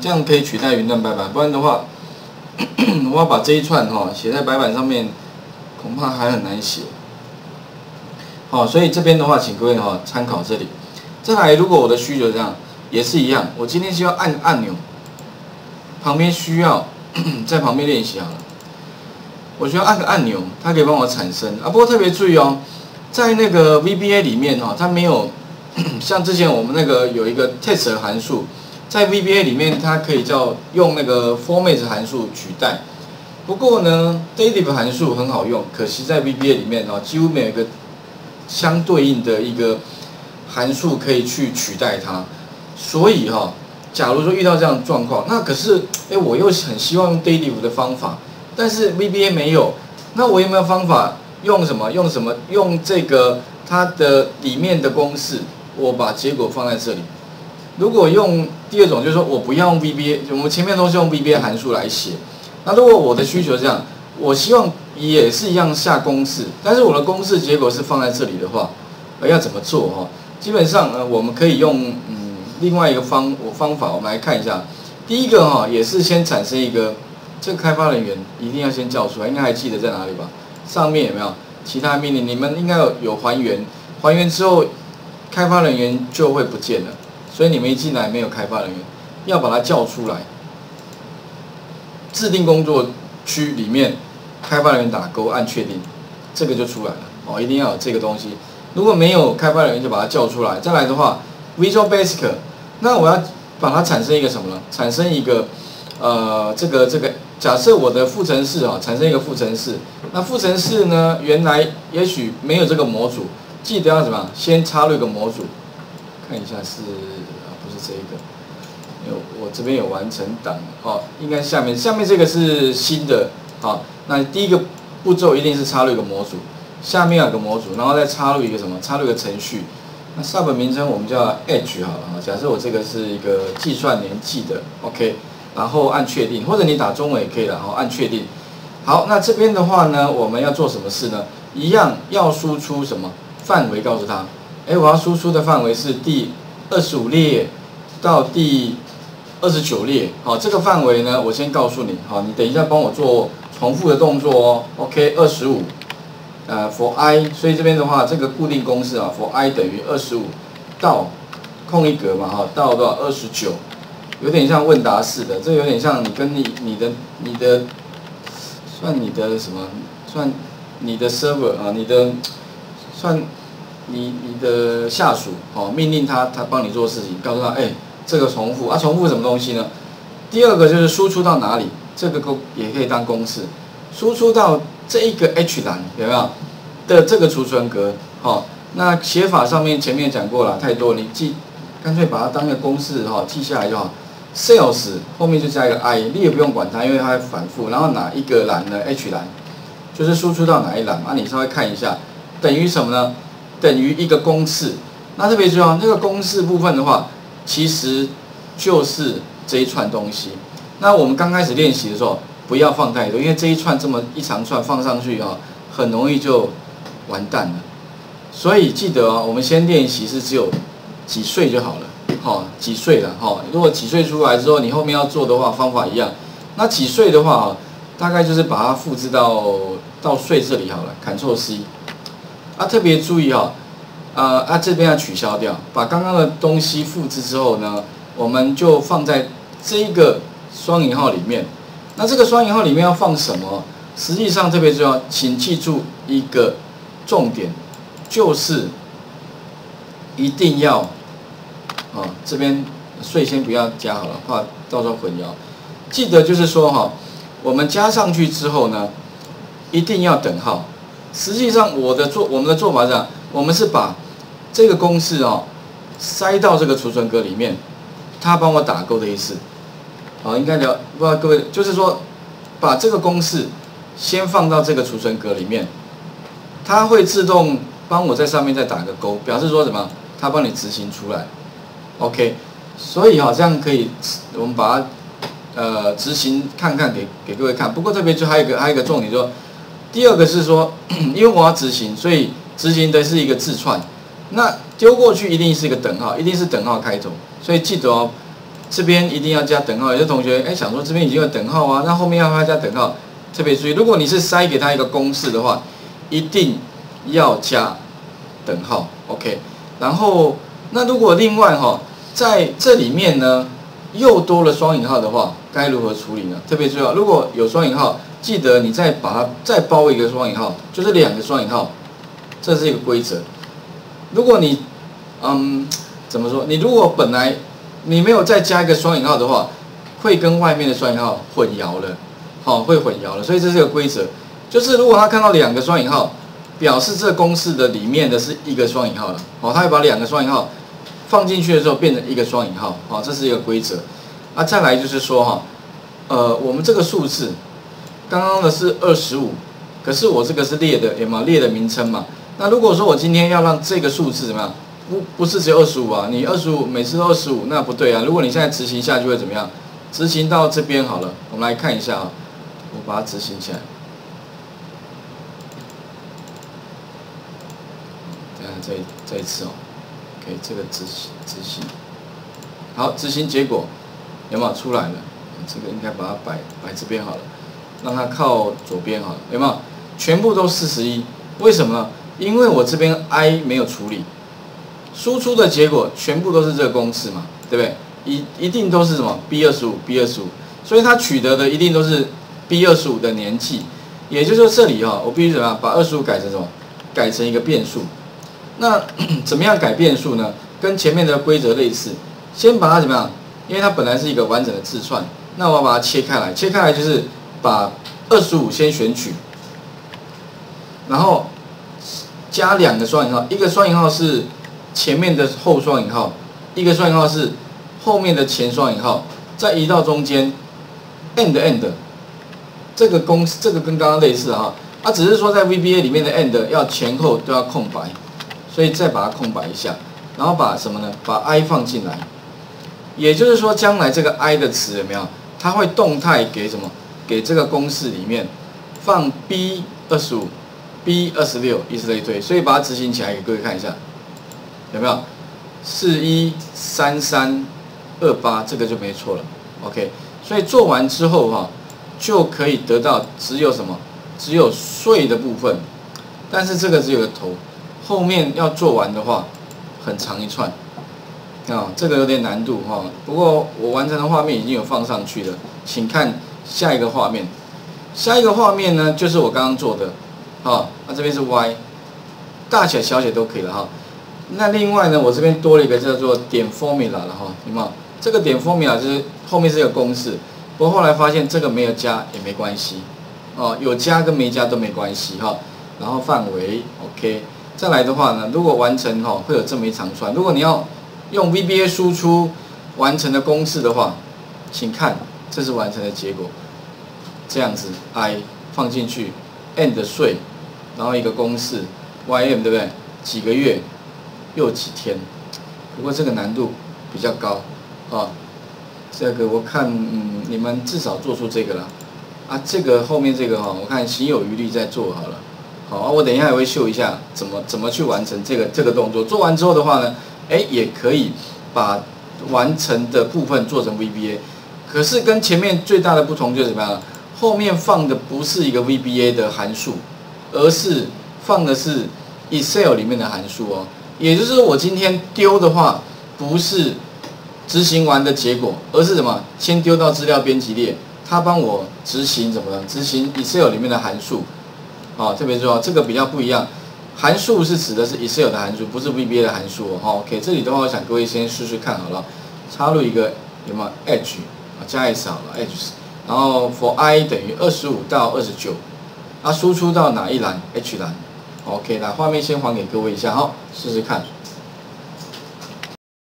这样可以取代云端白板，不然的话，我要把这一串哈写在白板上面，恐怕还很难写。好，所以这边的话，请各位哈参考这里。再来，如果我的需求这样，也是一样，我今天需要按按钮，旁边需要 在旁边练习好了。我需要按个按钮，它可以帮我产生啊。不过特别注意哦，在那个 VBA 里面哈，它没有 像之前我们那个有一个 test 函数，在 VBA 里面它可以叫用那个 format 函数取代。不过呢，dative 函数很好用，可惜在 VBA 里面哦，几乎没有一个相对应的一个函数可以去取代它。所以哈，假如说遇到这样的状况，那可是哎，我又很希望用 dative 的方法。但是 VBA 没有，那我有没有方法用什么？用什么？用这个它的里面的公式，我把结果放在这里。如果用第二种，就是说我不要用 VBA，我们前面都是用 VBA 函数来写。那如果我的需求这样，我希望也是一样下公式，但是我的公式结果是放在这里的话，要怎么做哈？基本上呃，我们可以用嗯另外一个方我方法，我们来看一下。第一个哈，也是先产生一个。这个开发人员一定要先叫出来，应该还记得在哪里吧？上面有没有其他命令？你们应该有有还原，还原之后，开发人员就会不见了。所以你们一进来没有开发人员，要把它叫出来。制定工作区里面，开发人员打勾按确定，这个就出来了。哦，一定要有这个东西。如果没有开发人员，就把它叫出来。再来的话，Visual Basic，那我要把它产生一个什么呢？产生一个呃，这个这个。假设我的副程式啊产生一个副程式，那副程式呢原来也许没有这个模组，记得要怎么先插入一个模组，看一下是啊不是这一个，有我这边有完成档哦，应该下面下面这个是新的好，那第一个步骤一定是插入一个模组，下面有个模组，然后再插入一个什么？插入一个程序，那 sub 名称我们叫 h 好了，假设我这个是一个计算年纪的，OK。然后按确定，或者你打中文也可以了。然后按确定。好，那这边的话呢，我们要做什么事呢？一样要输出什么范围？告诉他，哎，我要输出的范围是第二十五列到第二十九列。好，这个范围呢，我先告诉你。好，你等一下帮我做重复的动作哦。OK，二十五，呃，for i，所以这边的话，这个固定公式啊，for i 等于二十五到空一格嘛，哈，到多少？二十九。有点像问答式的，这有点像你跟你你的你的算你的什么？算你的 server 啊，你的算你你的下属哦，命令他他帮你做事情，告诉他哎，这个重复啊，重复什么东西呢？第二个就是输出到哪里，这个公也可以当公式，输出到这一个 H 栏有没有的这个储存格？好，那写法上面前面讲过了，太多你记，干脆把它当个公式哈，记下来就好。sales 后面就加一个 i，你也不用管它，因为它反复。然后哪一个栏呢？h 栏，就是输出到哪一栏啊？你稍微看一下，等于什么呢？等于一个公式。那特别重要，那个公式部分的话，其实就是这一串东西。那我们刚开始练习的时候，不要放太多，因为这一串这么一长串放上去啊，很容易就完蛋了。所以记得啊，我们先练习是只有几岁就好了。好，几岁了？哈，如果几岁出来之后，你后面要做的话，方法一样。那几岁的话，大概就是把它复制到到岁这里好了，Ctrl C。啊，特别注意哈，啊啊这边要取消掉，把刚刚的东西复制之后呢，我们就放在这一个双引号里面。那这个双引号里面要放什么？实际上特别重要，请记住一个重点，就是一定要。啊，这边税先不要加好了，怕到时候混淆。记得就是说哈，我们加上去之后呢，一定要等号。实际上我的做我们的做法是，我们是把这个公式哦塞到这个储存格里面，他帮我打勾的意思。好，应该了，不知道各位就是说，把这个公式先放到这个储存格里面，它会自动帮我在上面再打个勾，表示说什么？它帮你执行出来。OK，所以好像可以，我们把它呃执行看看给给各位看。不过这边就还有一个还有一个重点，说第二个是说，因为我要执行，所以执行的是一个字串，那丢过去一定是一个等号，一定是等号开头。所以记得哦，这边一定要加等号。有些同学哎想说这边已经有等号啊，那后面要不要加等号？特别注意，如果你是塞给他一个公式的话，一定要加等号。OK，然后那如果另外哈在这里面呢又多了双引号的话，该如何处理呢？特别重要，如果有双引号，记得你再把它再包一个双引号，就是两个双引号，这是一个规则。如果你嗯怎么说？你如果本来你没有再加一个双引号的话，会跟外面的双引号混淆了，好，会混淆了。所以这是个规则，就是如果他看到两个双引号，表示这公式的里面的是一个双引号了，好，他会把两个双引号放进去的时候变成一个双引号，好，这是一个规则。啊，再来就是说哈，呃，我们这个数字刚刚的是二十五，可是我这个是列的，有吗？列的名称嘛。那如果说我今天要让这个数字怎么样？不不是只有二十五啊，你二十五每次都二十五，那不对啊。如果你现在执行下去会怎么样？执行到这边好了，我们来看一下啊，我把它执行起来。等下再再一次哦，给这个执行执行。好，执行结果有没有出来了？这个应该把它摆摆这边好了，让它靠左边好了，有没有？全部都四十一，为什么呢？因为我这边 i 没有处理。输出的结果全部都是这个公式嘛，对不对？一一定都是什么 b 二十五 b 二十五，所以它取得的一定都是 b 二十五的年纪，也就是说这里哈，我必须怎么样把二十五改成什么？改成一个变数。那 怎么样改变数呢？跟前面的规则类似，先把它怎么样？因为它本来是一个完整的字串，那我要把它切开来，切开来就是把二十五先选取，然后加两个双引号，一个双引号是。前面的后双引号，一个双引号是后面的前双引号，再移到中间，end end，这个公这个跟刚刚类似哈，它只是说在 VBA 里面的 end 要前后都要空白，所以再把它空白一下，然后把什么呢？把 i 放进来，也就是说将来这个 i 的词有没有？它会动态给什么？给这个公式里面放 b 二十五，b 二十六，以此类推，所以把它执行起来给各位看一下。有没有四一三三二八这个就没错了，OK。所以做完之后哈，就可以得到只有什么？只有税的部分，但是这个只有个头，后面要做完的话很长一串啊，这个有点难度哈。不过我完成的画面已经有放上去了，请看下一个画面。下一个画面呢，就是我刚刚做的，啊，那这边是 Y，大写小写都可以了哈。那另外呢，我这边多了一个叫做点 formula 了哈，有没有？这个点 formula 就是后面是一个公式，不过后来发现这个没有加也没关系，哦，有加跟没加都没关系哈。然后范围 OK，再来的话呢，如果完成哈，会有这么一长串。如果你要用 VBA 输出完成的公式的话，请看这是完成的结果，这样子 I 放进去，end 税，然后一个公式 YM 对不对？几个月？又几天，不过这个难度比较高啊。这个我看，嗯，你们至少做出这个了啊。这个后面这个哈，我看心有余力再做好了。好啊，我等一下也会秀一下怎么怎么去完成这个这个动作。做完之后的话呢，哎，也可以把完成的部分做成 VBA。可是跟前面最大的不同就是怎么样？后面放的不是一个 VBA 的函数，而是放的是 Excel 里面的函数哦。也就是说，我今天丢的话，不是执行完的结果，而是什么？先丢到资料编辑列，它帮我执行怎么呢？执行 Excel 里面的函数，啊，特别重要，这个比较不一样。函数是指的是 Excel 的函数，不是 VBA 的函数哦。OK，这里的话，我想各位先试试看好了，插入一个有没有 Edge 啊，加 S 好了 H，然后 For I 等于二十五到二十九，它输出到哪一栏？H 栏。OK，那画面先还给各位一下哈，试试看。